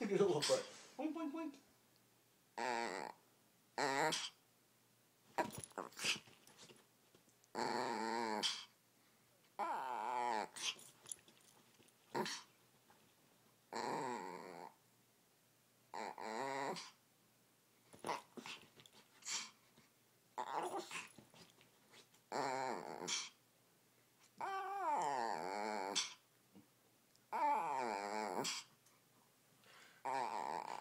Look at the little butt. Boink, boink, boink.